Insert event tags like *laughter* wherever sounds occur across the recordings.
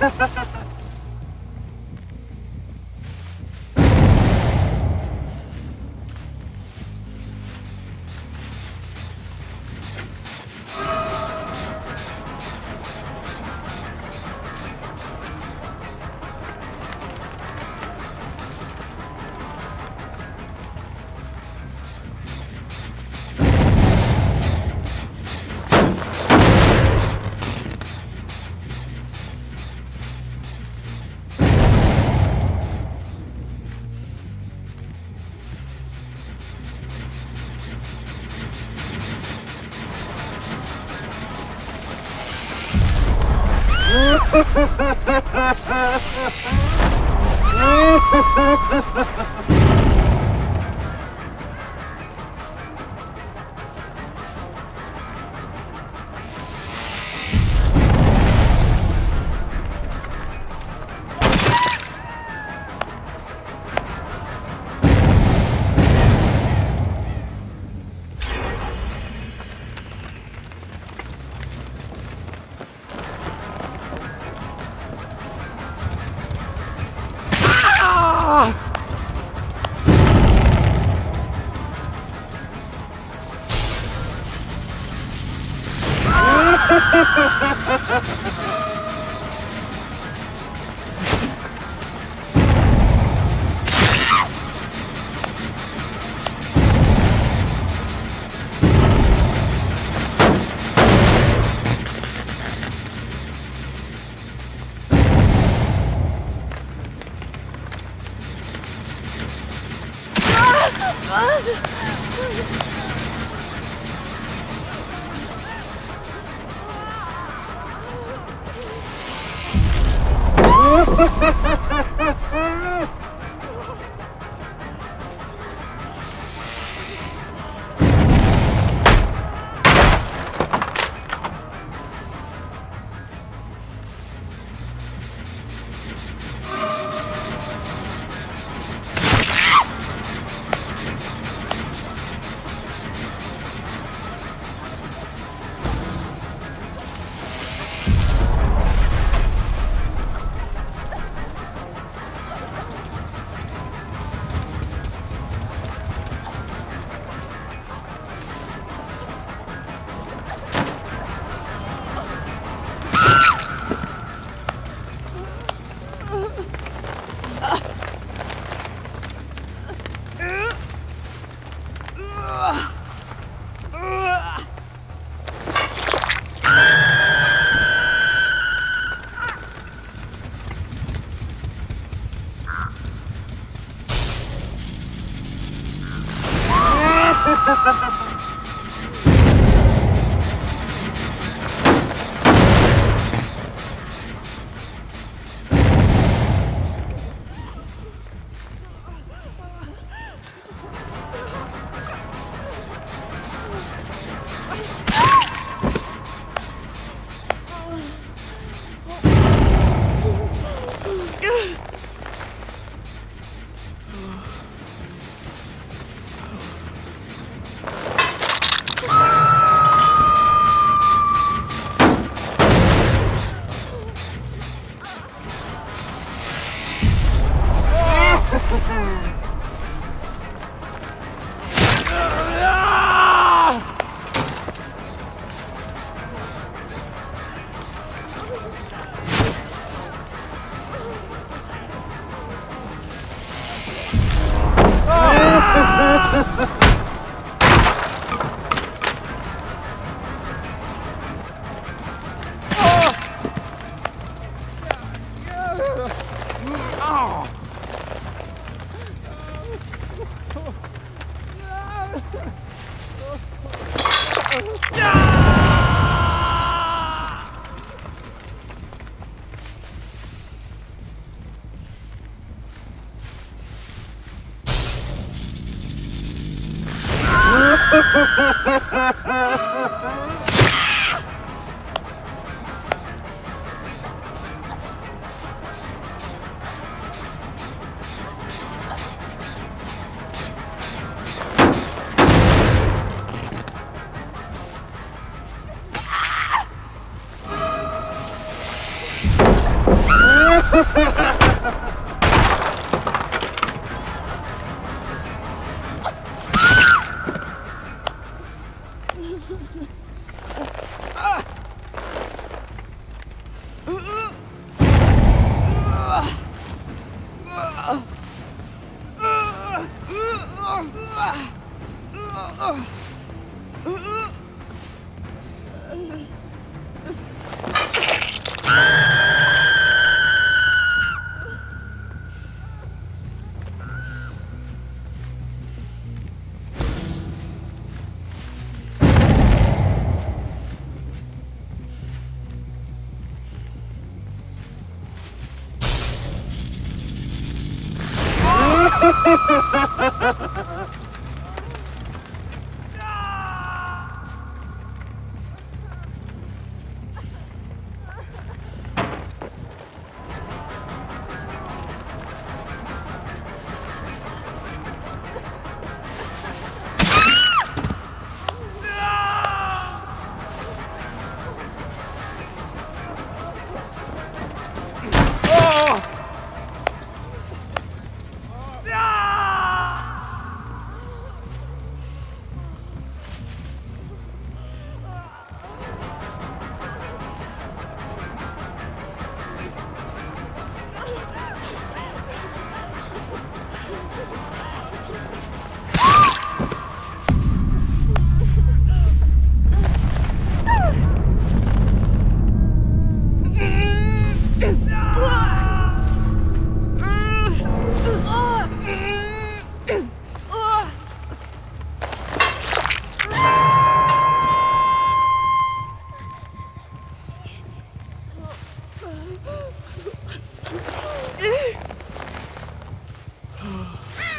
ha ha ha Ha *laughs* Ha ha ha! Ha ha ha! Ha ha ha! Ha ha ha!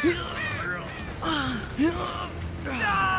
No! *laughs* Ah. Ah.